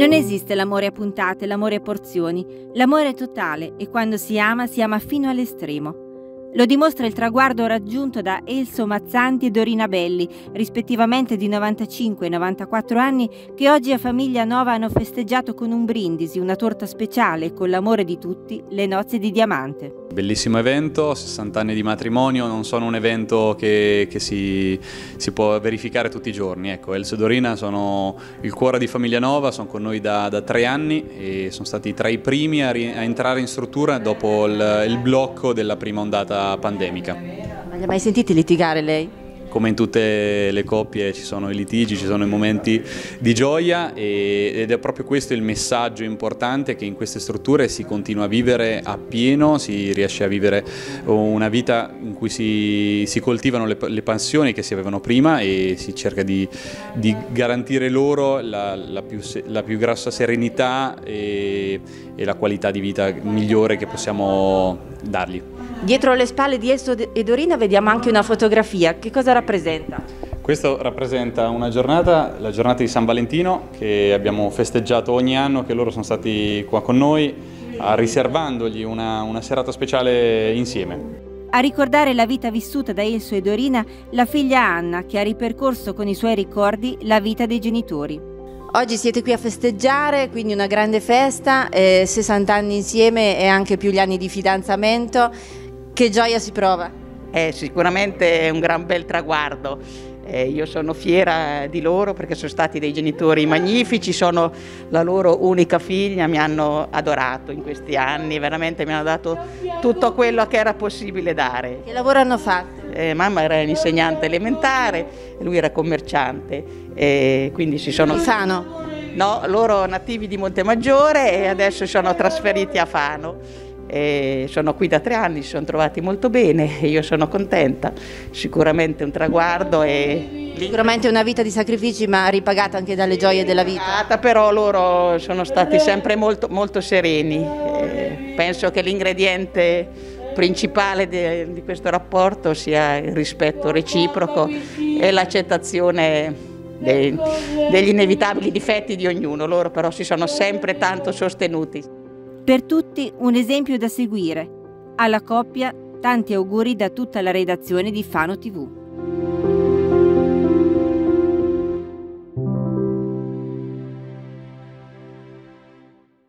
Non esiste l'amore a puntate, l'amore a porzioni, l'amore è totale e quando si ama si ama fino all'estremo. Lo dimostra il traguardo raggiunto da Elso Mazzanti e Dorina Belli, rispettivamente di 95 e 94 anni, che oggi a Famiglia Nova hanno festeggiato con un brindisi, una torta speciale e con l'amore di tutti le nozze di diamante. Bellissimo evento, 60 anni di matrimonio, non sono un evento che, che si, si, può verificare tutti i giorni. Ecco, Elso e Dorina sono il cuore di Famiglia Nova, sono con noi da, da tre anni e sono stati tra i primi a, a entrare in struttura dopo il, il blocco della prima ondata pandemica. Ma li ha mai sentiti litigare lei? come in tutte le coppie ci sono i litigi, ci sono i momenti di gioia ed è proprio questo il messaggio importante che in queste strutture si continua a vivere a pieno, si riesce a vivere una vita in cui si, si coltivano le, le, passioni che si avevano prima e si cerca di, di garantire loro la, la, più, la, più, grossa serenità e, e la qualità di vita migliore che possiamo dargli. Dietro le spalle di Elso e Dorina vediamo anche una fotografia. Che cosa rappresenta? Questo rappresenta una giornata, la giornata di San Valentino, che abbiamo festeggiato ogni anno, che loro sono stati qua con noi, riservandogli una, una serata speciale insieme. A ricordare la vita vissuta da Elso e Dorina, la figlia Anna, che ha ripercorso con i suoi ricordi la vita dei genitori. Oggi siete qui a festeggiare, quindi una grande festa, eh, 60 anni insieme e anche più gli anni di fidanzamento. Che gioia si prova? Eh, sicuramente è un gran bel traguardo. Eh, io sono fiera di loro perché sono stati dei genitori magnifici, sono la loro unica figlia, mi hanno adorato in questi anni, veramente mi hanno dato tutto quello che era possibile dare. Che lavoro hanno fatto? Eh, mamma era insegnante elementare, lui era commerciante, e quindi si sono... Di Fano? No, loro nativi di Montemaggiore e adesso sono trasferiti a Fano. E sono qui da tre anni, si sono trovati molto bene e io sono contenta, sicuramente un traguardo e... Sicuramente una vita di sacrifici ma ripagata anche dalle gioie della vita. Però loro sono stati sempre molto, molto sereni, e penso che l'ingrediente principale di, di questo rapporto sia il rispetto reciproco e l'accettazione degli inevitabili difetti di ognuno, loro però si sono sempre tanto sostenuti. Per tutti un esempio da seguire. Alla coppia tanti auguri da tutta la redazione di Fano TV.